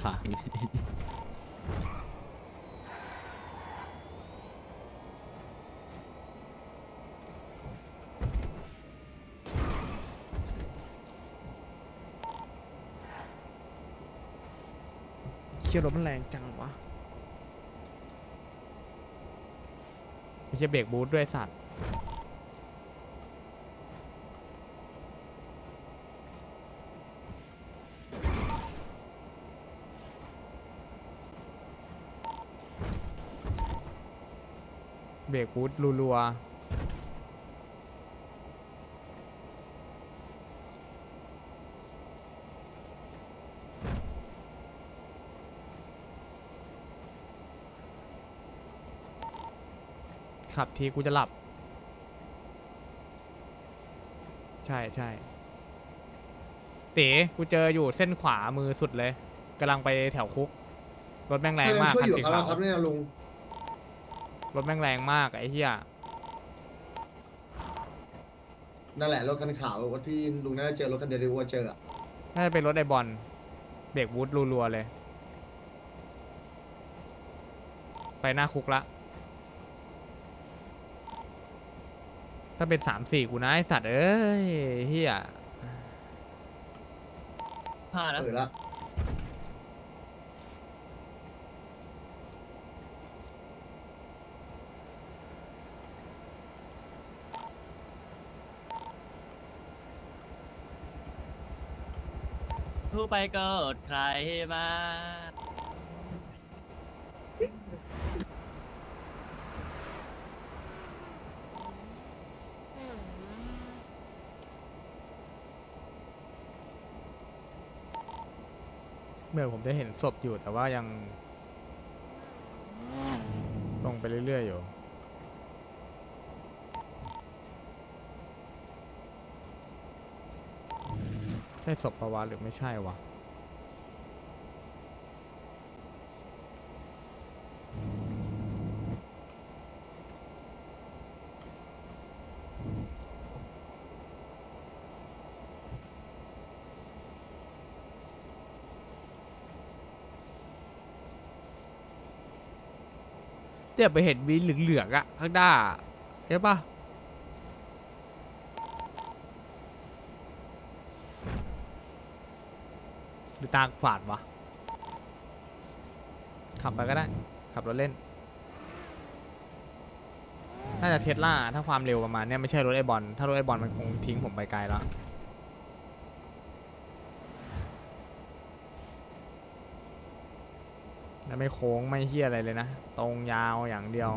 ค้างอยู่เชี่ยรถมันแรงจังวะไม่ใช่เบรกบูทด้วยสัตว์ เบรกบูทรัวๆขับทีกูจะหลับ ใช่ใช่เต๋กูเจออยู่เส้นขวามือสุดเลยกำลังไปแถวคุก รถแม่งแรงมากช่วยคันอยู่สีกับขาเราวครับเนี่ยลุง รถแม่งแรงมากไอ้เหี้ยนั่นแหละรถคันขาวรถที่ลุงน่าจะเจอรถคันเดียวที่วัวเจออะน่าจะเป็นรถไอบอลเบรกวูดรัวๆเลย ไปหน้าคุกละ ถ้าเป็นสามสี่กูนะไอสัตว์เอ้ยเฮียห้านะเออละ ทูไปเกิดใครมาเมื่อผมจะเห็นศพอยู่แต่ว่ายังลงไปเรื่อยๆอยู่ ใช่ศพปะวะหรือไม่ใช่วะเดี๋ยวไปเห็นวีเหลืองๆอะข้างหน้าใช่ปะ รือตาฝาดวะ ขับไปก็ได้ ขับรถเล่น น่าจะเทสลาถ้าความเร็วประมาณเนี้ยไม่ใช่รถไอบอล ถ้ารถไอบอลมันคงทิ้งผมไปไกลแล้วแล้วไม่โค้งไม่เฮี้ยอะไรเลยนะ ตรงยาวอย่างเดียว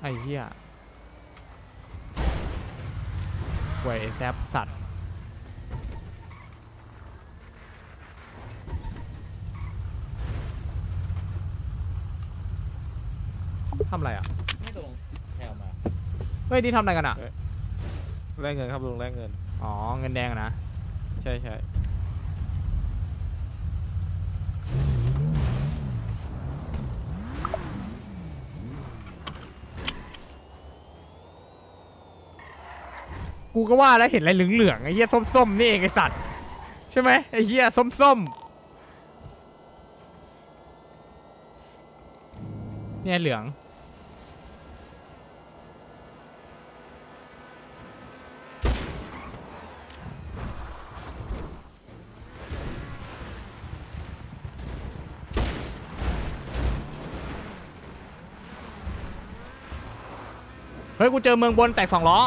ไอ้เหี้ยหวยแซบสัตว์ ทำอะไรอะ ไม่ตรงแถวมาเฮ้ย นี่ทำอะไรกันอะ แลกเงินครับลุงแลกเงิน อ๋อ เงินแดงอะนะ ใช่ใช่ กูก็ว่าแล้วเห็นอะไรเหลืองๆไอ้เหี้ยส้มๆนี่เองไอ้สัตว์ใช่ไหมไอ้เหี้ยส้มๆเนี่ยเหลืองเฮ้ยกูเจอเมืองบนแตกสองล้อ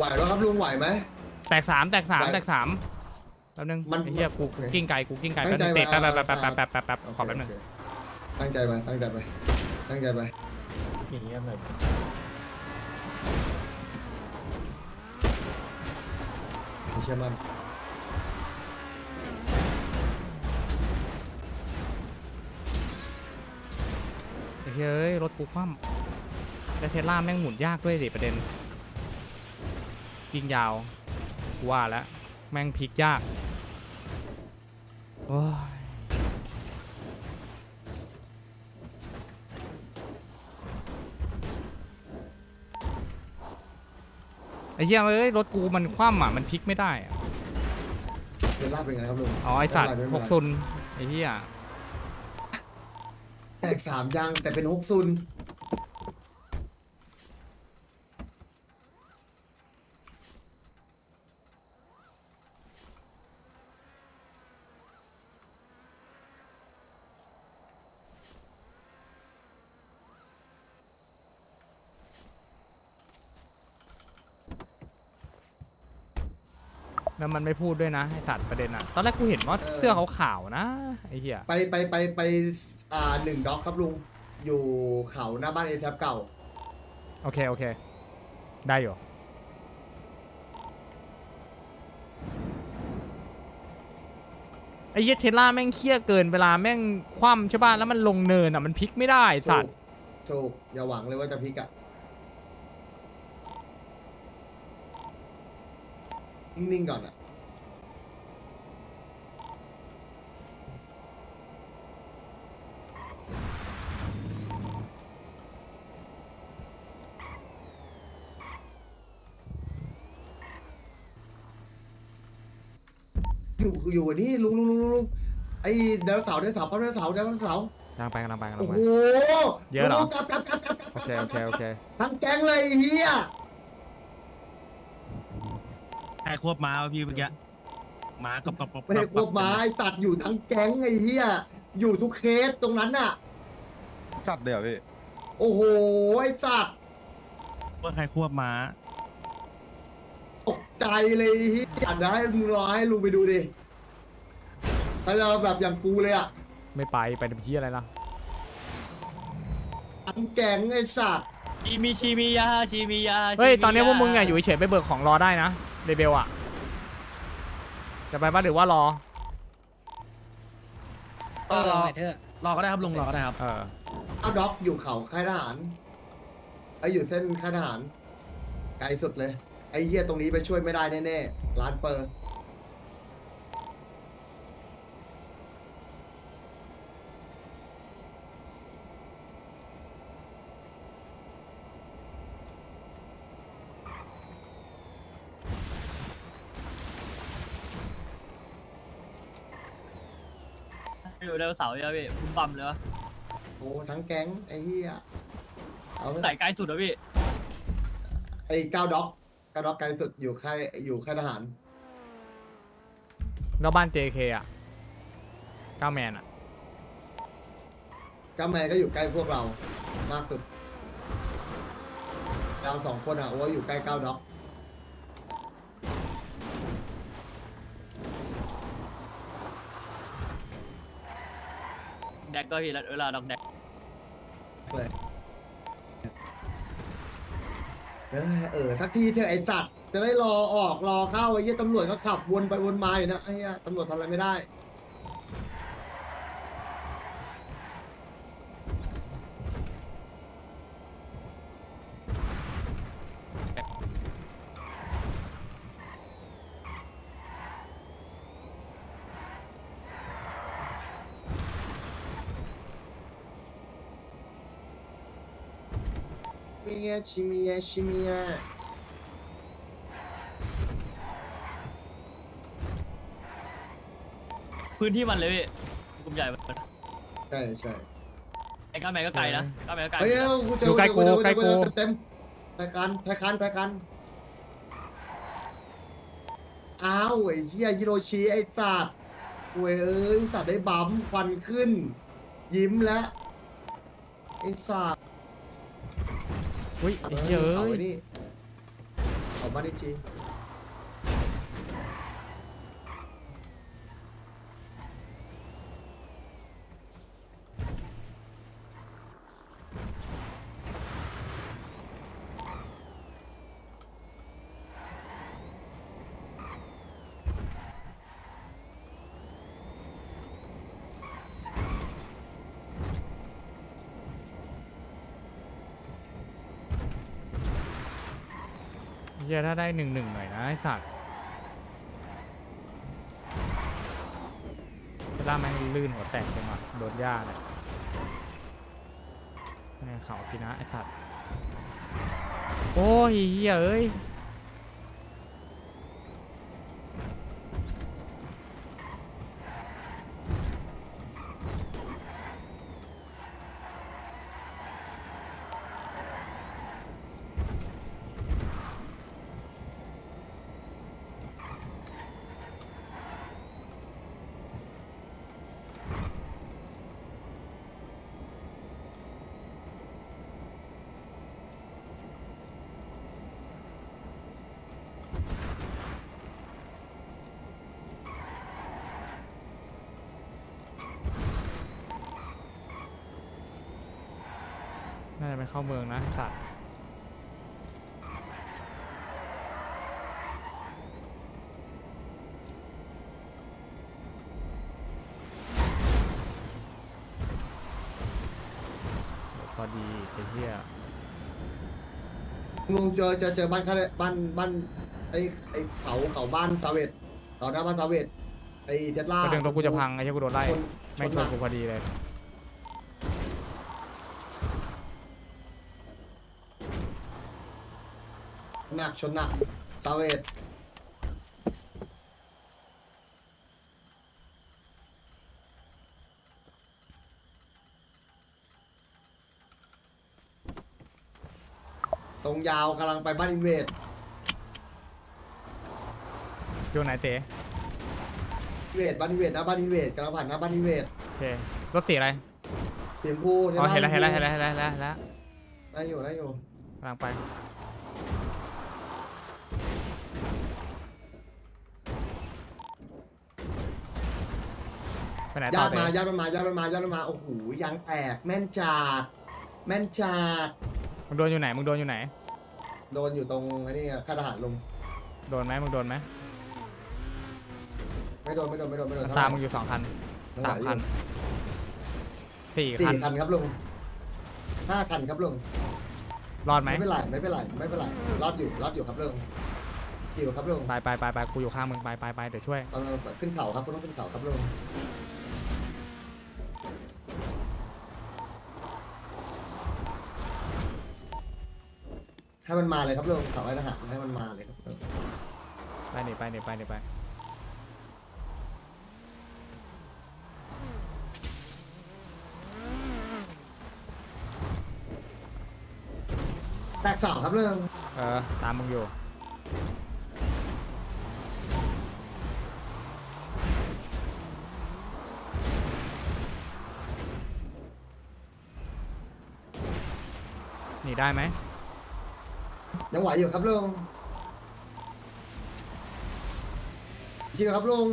ไหวแล้วครับลุงไหวไหมแตกสามแตกสามไหวแตกสามแป๊บนึงมันไอ้เหี้ยกูโอเคกูกิ้งไก่กูกิ้งไก่ตั้แป๊บงใจนึงเตะมาแป๊บแป๊บแป๊บอ่าแป๊บแป๊บแป๊บแป๊บขอแป๊บนึงโเคตั้งใจไปตั้งใจไปตั้งใจไปอย่างเงี้ยแบบเชื่อมั่นอ้เหี้ยเอ้ยรถกูคว่ำแล้วเทสลาแม่งหมุนยากด้วยสิประเด็น ยิงยาวกูว่าแล้วแม่งพลิกยากโอ้ยไอ้เหี้ยเอ้ยรถกูมันคว่ำอะมันพลิกไม่ได้อะเทสลาเป็นไงครับลุงอ๋อไอสัตว์ไม่เป็นไรหกซุนไอ้เหี้ยแตกสามยางแต่เป็นฮกซุน แล้วมันไม่พูดด้วยนะไอสัตว์ประเด็นอะ ตอนแรกกูเห็นว่าเสื้อขาวๆนะไอ้เหี้ยไปไปไปไปอ่าหนึ่งด็อกครับลุง อยู่เขาหน้าบ้านเอแซเก่า โอเคโอเค ได้อยู่ ไอ้เหี้ยเทสลาแม่งเครียดเกินเวลาแม่งคว่ำใช่ป่ะแล้วมันลงเนินอะมันพลิกไม่ได้ไอ้สัตว์ถูกถูก อย่าหวังเลยว่าจะพลิกอะ นิ่งๆก่อนอะอยู่อยู่นี่ลุงลุงลุงลุงลุงไอ้เดาวเสาร์เดาวเสาร์ปั๊บเดาวเสาร์เดาวเสาร์กำลังไปกำลังไปกำลัโอ้งไป โหเยอะเหรอ ลุงจับจับจับจับจับโอเค โอเค โอเค ทั้งแก๊งเลยไอ้เฮีย ใครควบม้าวะพี่เมื่อกี้ม้ากับกับกับไม่ได้ควบม้าไอ้ตัดอยู่ทั้งแก๊งไอ้เฮียอยู่ทุกเคสตรงนั้นน่ะ จัดเดี๋ยวพี่โอ้โหไอ้สัตว์ว่าใครควบม้าตกใจเลยไอ้เฮียอยากได้มึงรอให้ลุงไปดูดิถ้าเราแบบอย่างกูเลยอะไม่ไปไปทำพี่อะไรล่ะทั้งแก๊งไอ้สัตว์ชิมิชิมิยาชิมิยาเฮ้ยชิมิาตอนนี้พวกมึงอะอยู่เฉยๆไปเบิกของรอได้นะ เรเบลอะจะไปปะหรือว่ารอเออรอรอก็ได้ครับลุงรอก็ได้ครับ เออ เอาด็อกอยู่เขาค่ายทหารไอ้อยู่เส้นค่ายทหารไกลสุดเลย ไอ้เหี้ยตรงนี้ไปช่วยไม่ได้แน่ๆร้านเปอร์ อยู่เดวเสาร์ใช่ไหมพี่พุ่มปั๊มเลยวะโอ้ทั้งแก๊งไอ้เหี้ยเอาเถอะไหนไกลสุดวะพี่ไอ้เก้าด็อกเก้าด็อกไกลสุดอยู่ค่ายอยู่ค่ายทหารแล้วบ้าน JK อะก้าแมนอะก้าแมนก็อยู่ใกล้พวกเรามากสุดเราสองคนอะโอ้ยอยู่ใกล้เก้าด็อก แดกก็พี่เวลาดอกแดกเออเออสักทีเถอะไอ้สัตว์จะได้รอออกรอเข้าไอ้เหี้ยตำรวจก็ขับวนไปวนมาอยู่นะไอ้เหี้ยตำรวจทำอะไรไม่ได้ มิยาชิมิยาชิมิยาพื้นที่มันเลยพี่กลุ่มใหญ่มันใช่ใช่ไอ้ก้าแมนก็ไกลนะก้าแมนก็ไกลเฮ้ยเอ้ากูเจออยู่ใกล้กูเจอใกล้กูเจอเจอเต็มไทยคันไทยคันไทยคันอ้าวไอ้เหี้ยฮิโรชิไอ้สัตว์โว้ยเอ้ยสัตว์ได้บัมป์ควันขึ้น ยิ้มแล้วไอ้สัตว์ อุ้ยไอ้เหี้ยเอาเอ้ไว้ยนี่เอามาดิจี ฮียถ้าได้หนึ่งหนึ่งหน่อยนะไอสัตว์จะล่าแม่งลื่นหัวแตกจังหวะโดนหญ้าเนี่ยแม่งเขาพินะไอสัตว์ โอ้ยเฮียเอ้ย น่าจะไปเข้าเมืองนะไอ้สัตว์พอดีไอ้เหี้ยลุงเจอเจอเจอบ้านเขาเลยบ้านบ้านไอ้ไอ้เขาเขาบ้านซาเวตเขาหน้าบ้านซาเวตไอ้เทสลาประเด็นรถกูจะพังไอ้เหี้ยกูโดนไล่ชนชไม่นชหนันกกูพอดีเลย หนักชนหนักซาเวตตรงยาวกำลังไปบ้านอินเวดอยู่ไหนเต๋อินเวดบ้านอินเวดหน้าบ้านอินเวดกำลังผ่านหน้าบ้านอินเวดโอเครถสีอะไรเสียงพูอ๋อเห็นแล้วเห็นแล้วเห็นแล้วเห็นแล้วเห็นแล้วเห็นแล้วได้อยู่ได้อยู่กำลังไป ไปไหนต่ญาอติเต๋มาญาติมันมาญาติมันมาญาติมันมาโอ้โหยางแตกแม่นจัดแม่นจัดมึงโดนอยู่ไหนมึงโดนอยู่ไหน โดนอยู่ตรงไอ้นี่ค่ายทหารลงโดนไหมมึงโดนไหมไม่โดนไม่โดนไม่โดนไม่โดนมันเท่ไหร่ตามมึงอยู่สองคันยังสามไหวอยู่คันสี่สี่คันคันครับลุงห้าคันครับลุง รอดไหมไม่เป็นไรไม่เป็นไรไม่เป็นไรรอดอยู่รอดอยู่ครับลุงอยู่ครับลุงไปไปไปไปกูอยู่ข้างมึงไปไปไปเดี๋ยวช่วยกำลังขึ้นเขาครับคุณต้องขึ้นเขาครับลุง ให้มันมาเลยครับลุงเขาค่ายทหารให้มันมาเลยครับลุงไปนี่ไปนี่ไปนี่ไปแตกสองครับลุงเออตามมึงอยู่หนีได้ไหม ยังไหวอยู่ครับลุงชิวครับลุง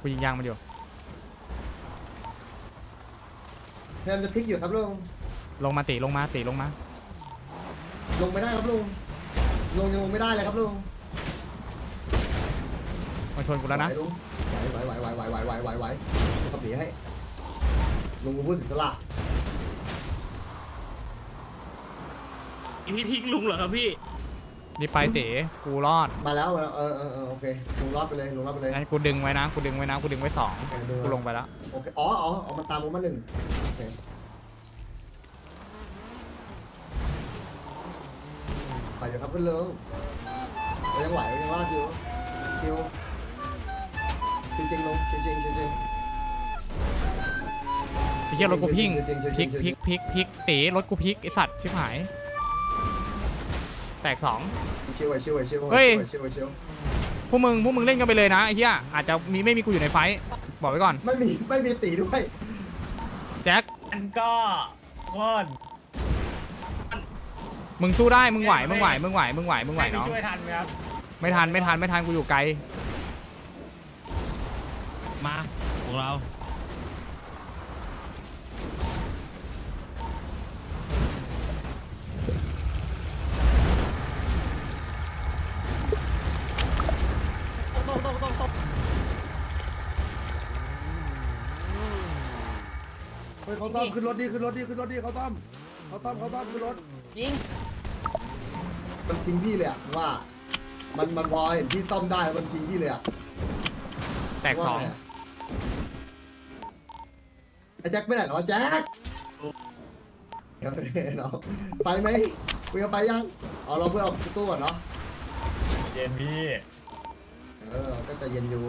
กูยิงยางมันอยู่พยายามจะพลิกอยู่ครับลุงลงมาตีลงมาตีลงมา ลงไม่ได้ครับลุงลงยังลงไม่ได้เลยครับลุงมาชนกูแล้วนะไหลุงไหวไหวไหวไหวไหวไหวไหวไหวไหวขับหนีให้ลุงกูพูดถึงสละ พี่ทิ้งลุงเหรอครับพี่นี่ไปเต๋กูรอดมาแล้วเออเออเออเออโอเคลุงรอดไปเลยลุงรอดไปเลยงั้นกูดึงไว้นะกูดึงไว้นะกูดึงไว้สองโอเคดึงไว้กูลงไปแล้วโอเคอ๋ออ๋อเอามาตามลุงมาหนึ่งโอเคไปอยู่ครับขึ้นลุงเรายังไหวเรายังรอดอยู่คิวจริงจริงๆลุงจริงจริงจริงจริงไอ้เหี้ยรถกูพิงจริงๆจริงๆพลิกจริงๆพลิกพลิกพลิกเต๋รถกูพลิกไอสัตว์ชิบหาย แตกสองชิวไว้ชิวไว้ชิวไว้เฮ้ยชิวไว้ชิวพวกมึงพวกมึงเล่นกันไปเลยนะไอ้เหี้ยอาจจะมีไม่มีกูอยู่ในไฟท์บอกไว้ก่อนไม่มีไม่มีตีด้วยแจ็คอันก็ก้อนมึงสู้ได้มึงไหวมึงไหวมึงไหวมึงไหวมึงไหวเนาะช่วยทันไหมครับไม่ทันไม่ทันไม่ทันกูอยู่ไกลมาของเรา ฮ้ยเขาต้อมขึ้นรถดิขึ้นรถดิขึ้นรถดิเขาต้อมเขเขาต้อมเขาต้อมขึ้นรถยิงมันทิ้งพี่เลยอะว่า มันมันพอเห็นพี่ซ่อมได้แล้วมันทิ้งพี่เลยอะแตกสองว่าไะไอ้แจ็คไปไหนเหรอแจ็คเดี๋ยวเนาะไปไหมคุยกันไปยังอ๋อเราเพื่อเอาตู้ก่อนเนาะเย็นพี่เออก็จะเย็นอยู่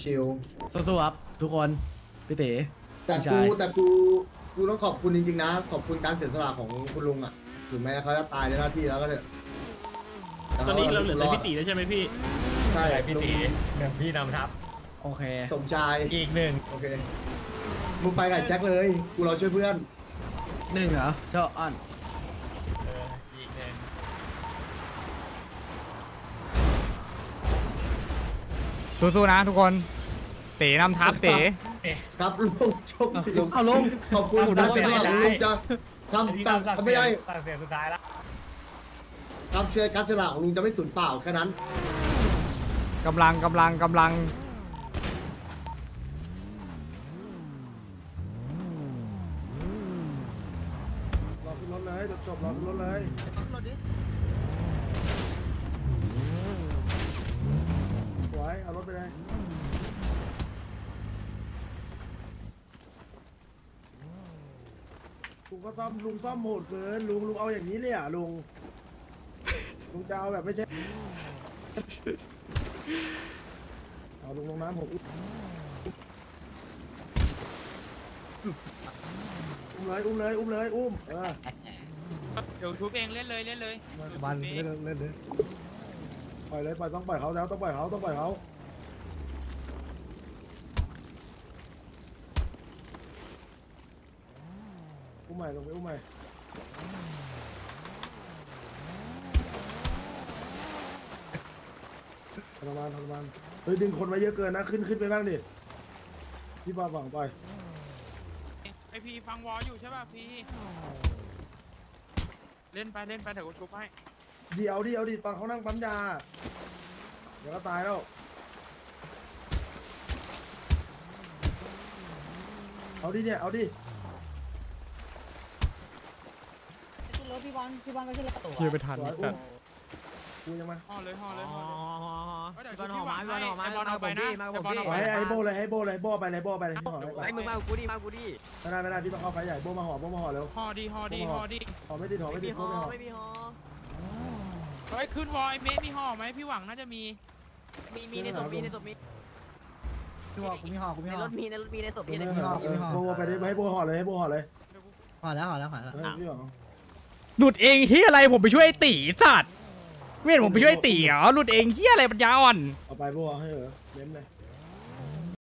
ชิลสู้ๆครับ ทุกคนพี่เต๋แต่ใช่กูแต่กูกูต้องขอบคุณจริงๆนะ ขอบคุณการเสียสละของคุณลุงอะถึงแม้เขาจะตายในหน้าที่แล้วก็เถอะแตอนนี้เราเหลือแต่ดพี่ตีแล้วใช่ไหมพี่ใช่พี่ตีหนึ่งพี่นำทัพโอเคสมชายอีกหนึ่งโอเคมึงไปกับแจ็คเลยกูรอช่วยเพื่อนหนึ่งเหรอเจ้าอ้อนเอออีกหนึ่งสู้ๆนะทุกคน เต๋นำทัพเต๋ครับลุงโชคดีเอาลงขอบคุณการเสียสละของลุงจะทำสั่งไม่ใช่สั่งเสียงสุดท้ายละทำเสียการเสียสละของลุงจะไม่สูญเปล่าแค่นั้นกำลังกำลังกำลังรอขึ้นรถเลยจบจบรอขึ้นรถเลย ลุงก็ซ่อมลุงซ่อมโหดเกินลุงลุงเอาอย่างนี้เลยอะลุงลุงจะเอาแบบไม่ใช่เอาลุงลงน้ำผมอุ้มเลยอุ้มเลยอุ้มเลยอุ้มเออเดี๋ยวชุบเองเล่นเลยเล่นเลยบันเล่นเล่นเลยปล่อยเลยปล่อยต้องปล่อยเขาแล้วต้องปล่อยเขาต้องปล่อยเขา อุ้มใหม่ลงไปอุ้มใหม่ทรมานทรมานเฮ้ยดึงคนไว้เยอะเกินนะขึ้นขึ้นไปบ้างดิพี่บ้าบังไปไอพีฟังวออยู่ใช่ป่ะพีเล่นไปเล่นไปเดี๋ยวกูชุบให้เดี๋ยวดิเอาดิตอนเขานั่งปั๊มยาเดี๋ยวก็ตายแล้วเอาดิเนี่ยเอาดิ ขึ้นรถพี่ บอลพี่บอลไปขึ้นรถเชื่อไปทันสวยไอ้สัตว์กูยังมาห่อเลยห่อเลยห่อเลยเดี๋ยวบอลชุบห่อพี่หไม้วังบอลห่อไม้ให้ไอบอลเอาไปนะมาไอกับบอลพี่เอาไว้ไปให้โบเลยให้โบเลยให้โบไปเลยโบไปเลยพี่ห่อให้ไปไอ้มึงมากูดิมากูดิไม่ได้ไม่ได้พี่ต้องเข้าไฟใหญ่โบมาห่อโบมาห่อเร็วห่อดีห่อดีห่อดีห่อไม่ติดห่อไม่ติดโบไม่ห่อไม่มีฮอเฮ้ยขึ้นวอไอเมฆมีห่อไหมพี่หวังน่าจะมี มีมีในศพมีในศพมีกูห่อกูไม่ห่อกูไม่ในห่อรถมีในรถมีในศพมีในไม่ห่อเออโบไปเลยให้โบห่อเลยให้โบห่อเลยห่อแล้วห่อแล้วห่อแล้วเฮ้ยพี่ห่อ หลุดเองเฮียอะไรผมไปช่วยไอ้ตีสัตว์ไม่เห็นผมไปช่วยไอ้ตีเหรอหลุดเองเฮียอะไรปัญญาอ่อน เอาไปบเอาให้เหรอเน้นเลย